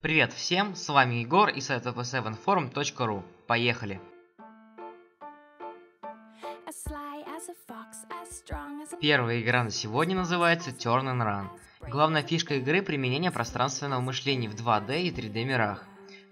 Привет всем, с вами Егор и сайт fp7forum.ru. Поехали! Первая игра на сегодня называется Turn and Run. Главная фишка игры – применение пространственного мышления в 2D и 3D мирах.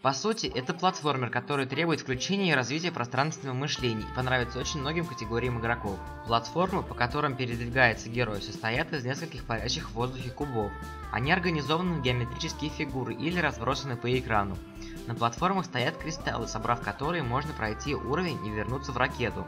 По сути, это платформер, который требует включения и развития пространственного мышления и понравится очень многим категориям игроков. Платформы, по которым передвигается герой, состоят из нескольких парящих в воздухе кубов. Они организованы в геометрические фигуры или разбросаны по экрану. На платформах стоят кристаллы, собрав которые можно пройти уровень и вернуться в ракету.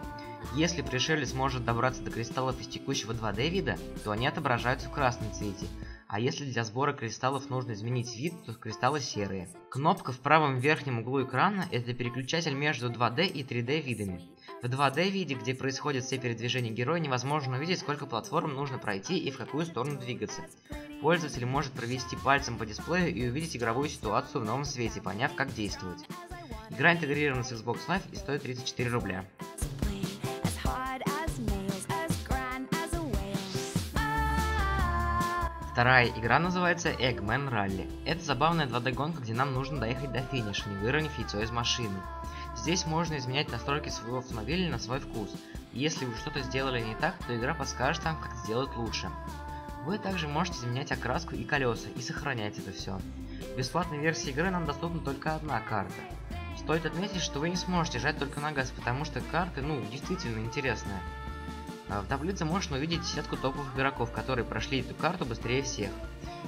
Если пришелец может добраться до кристаллов из текущего 2D вида, то они отображаются в красном цвете, а если для сбора кристаллов нужно изменить вид, то кристаллы серые. Кнопка в правом верхнем углу экрана – это переключатель между 2D и 3D видами. В 2D виде, где происходят все передвижения героя, невозможно увидеть, сколько платформ нужно пройти и в какую сторону двигаться. Пользователь может провести пальцем по дисплею и увидеть игровую ситуацию в новом свете, поняв, как действовать. Игра интегрирована с Xbox Live и стоит 34 рубля. Вторая игра называется Eggman Rally. Это забавная 2D гонка, где нам нужно доехать до финиша, не выровняв яйцо из машины. Здесь можно изменять настройки своего автомобиля на свой вкус. Если вы что-то сделали не так, то игра подскажет вам, как сделать лучше. Вы также можете изменять окраску и колеса и сохранять это все. В бесплатной версии игры нам доступна только одна карта. Стоит отметить, что вы не сможете жать только на газ, потому что карты, ну, действительно интересная. А в таблице можно увидеть десятку топовых игроков, которые прошли эту карту быстрее всех.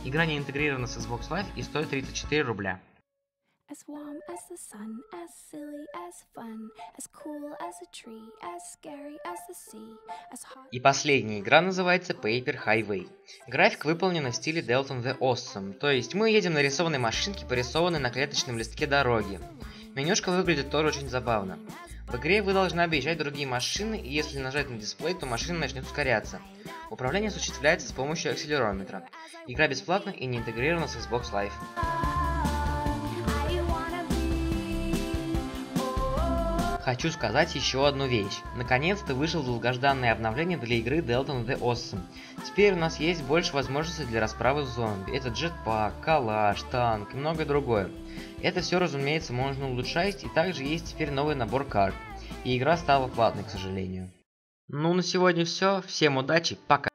Игра не интегрирована с Xbox Live и стоит 34 рубля. As warm as the sun, as silly as fun, as cool as a tree, as scary as the sea, as hot... И последняя игра называется Paper Highway. График выполнен в стиле Delton the Awesome, то есть мы едем на рисованной машинке, порисованной на клеточном листке дороги. Менюшка выглядит тоже очень забавно. В игре вы должны объезжать другие машины, и если нажать на дисплей, то машина начнет ускоряться. Управление осуществляется с помощью акселерометра. Игра бесплатна и не интегрирована с Xbox Live. Хочу сказать еще одну вещь. Наконец-то вышло долгожданное обновление для игры Delta the Awesome. Теперь у нас есть больше возможностей для расправы с зомби. Это джетпак, калаш, танк и многое другое. Это все, разумеется, можно улучшать, и также есть теперь новый набор карт. И игра стала платной, к сожалению. Ну, на сегодня все. Всем удачи, пока.